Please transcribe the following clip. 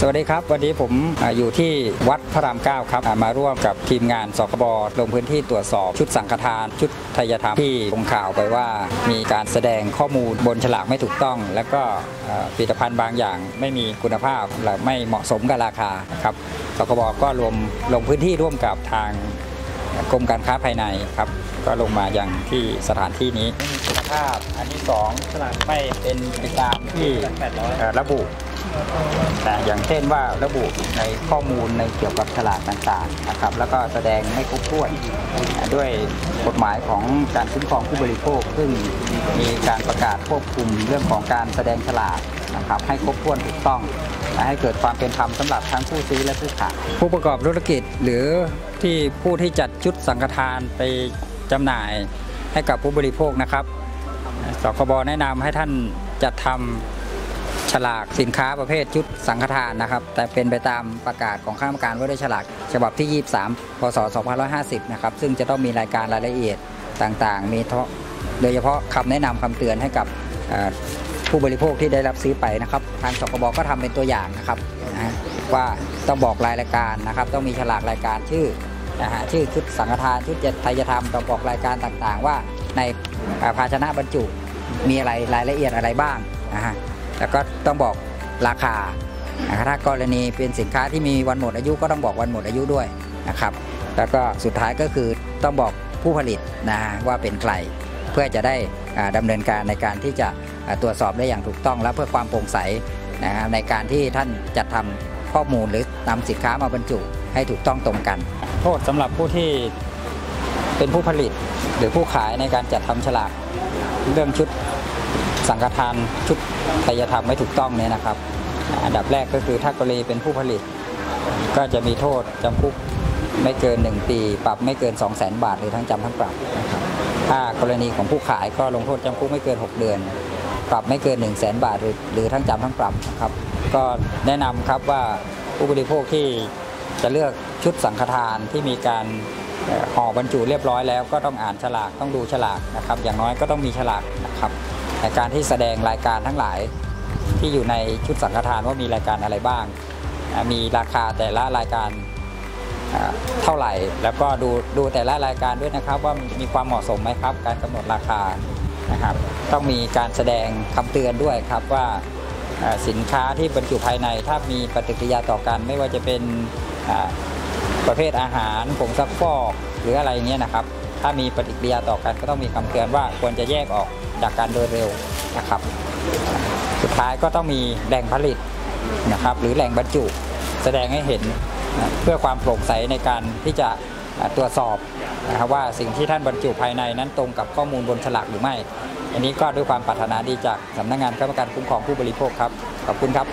สวัสดีครับ วันนี้ผมอ่าอยู่ที่วัดพระรามเก้าครับอ่ามาร่วมกับทีมงานสคบลงพื้นที่ตรวจสอบชุดสังฆทาน ชุดไทยธรรมที่ลงข่าวไปว่ามีการแสดงข้อมูลบนฉลากไม่ถูกต้อง แล้วก็อ่าผลิตภัณฑ์บางอย่างไม่มีคุณภาพและไม่เหมาะสมกับราคาครับสคบก็รวมลงพื้นที่ร่วมกับทางกรมการค้าภายในครับ ก็ลงมาอย่างที่สถานที่นี้ไม่มีคุณภาพอันที่สองฉลากไม่เป็นไปตามที่เอ่อระบุ นะอย่างเช่นว่าระบุในข้อมูลในเกี่ยวกับฉลากต่างๆนะครับ แล้วก็แสดงไม่ครบถ้วนด้วยกฎหมายของการคุ้มครองผู้บริโภค ซึ่งมีการประกาศควบคุมเรื่องของการแสดงฉลากนะครับให้ครบถ้วนถูกต้องและให้เกิดความเป็นธรรมสำหรับทั้งผู้ซื้อและผู้ขายผู้ประกอบธุรกิจหรือที่ผู้ที่จัดชุดสังฆทานไปจำหน่ายให้กับผู้บริโภคนะครับสคบแนะนำให้ท่านจัดทำ ฉลากสินค้าประเภทชุดสังฆทานนะครับ แต่เป็นไปตามประกาศของข้าราชการว่าด้วยฉลากฉบับที่ 23 พศ 2550 นะครับ ซึ่งจะต้องมีรายการรายละเอียดต่างๆ มีเท่าโดยเฉพาะคำแนะนำคำเตือนให้กับผู้บริโภคที่ได้รับซื้อไปนะครับ ทางสกบก็ทำเป็นตัวอย่างนะครับนะว่าต้องบอกรายรายการนะครับ ต้องมีฉลากรายการชื่อนะฮะชื่อชุดสังฆทานชุดไทยธรรมต้องบอกรายการต่างๆ ว่าในภาชนะบรรจุมีอะไรรายละเอียดอะไรบ้างนะฮะ แล้วก็ต้องบอกราคานะคถ้ากรณีเป็นสินค้าที่มีวันหมดอายุก็ต้องบอกวันหมดอายุด้วยนะครับ แล้วก็สุดท้ายก็คือต้องบอกผู้ผลิตนะฮะว่าเป็นใครเพื่อจะได้อ่าดำเนินการในการที่จะตรวจสอบได้อย่างถูกต้อง และเพื่อความโปร่งใสนะฮะในการที่ท่านจัดทำข้อมูลหรือนำสินค้ามาบรรจุให้ถูกต้องตรงกัน โทษสำหรับผู้ที่เป็นผู้ผลิตหรือผู้ขายในการจัดทำฉลากเรื่องชุด สังฆทานชุดไทยธรรมไม่ถูกต้องเนี่ยนะครับ อันดับแรกก็คือถ้ากรณีเป็นผู้ผลิต ก็จะมีโทษจำคุกไม่เกิน 1 ปี ปรับไม่เกิน 2 0 0 0 0 0บาทหรือทั้งจำทั้งปรับนะครับถ้ากรณีของผู้ขายก็ลงโทษจำคุกไม่เกิน 6 เดือน ปรับไม่เกิน 1 0 0 0 0แบาทหรือหรือทั้งจำทั้งปรับนะครับ ก็แนะนำครับว่าผู้บริโภคที่จะเลือกชุดสังฆทานที่มีการห่อบรรจุเรียบร้อยแล้วก็ต้องอ่านฉลากต้องดูฉลากนะครับ อย่างน้อยก็ต้องมีฉลากนะครับ ในการที่แสดงรายการทั้งหลายที่อยู่ในชุดสังฆทานว่ามีรายการอะไรบ้าง มีราคาแต่ละรายการเท่าไหร่ แล้วก็ดูดูแต่ละรายการด้วยนะครับ ว่ามีความเหมาะสมไหมครับ การกำหนดราคานะครับ ต้องมีการแสดงคำเตือนด้วยครับว่าสินค้าที่บรรจุภายใน ถ้ามีปฏิกิริยาต่อกัน ไม่ว่าจะเป็นประเภทอาหารผงซักฟอกหรืออะไรเงี้ยนะครับ ถ้ามีปฏิกิริยาต่อกันก็ต้องมีคำเตือนว่าควรจะแยกออกจากกันโดยเร็วนะครับ สุดท้ายก็ต้องมีแหล่งผลิตนะครับหรือแหล่งบรรจุ แสดงให้เห็นนะเพื่อความโปร่งใสในการที่จะตรวจสอบนะครับว่าสิ่งที่ท่านบรรจุภายในนั้นตรงกับข้อมูลบนฉลากหรือไม่ อันนี้ก็ด้วยความปรารถนาดีจากสำนักงานคณะกรรมการคุ้มครองผู้บริโภคครับ ขอบคุณครับ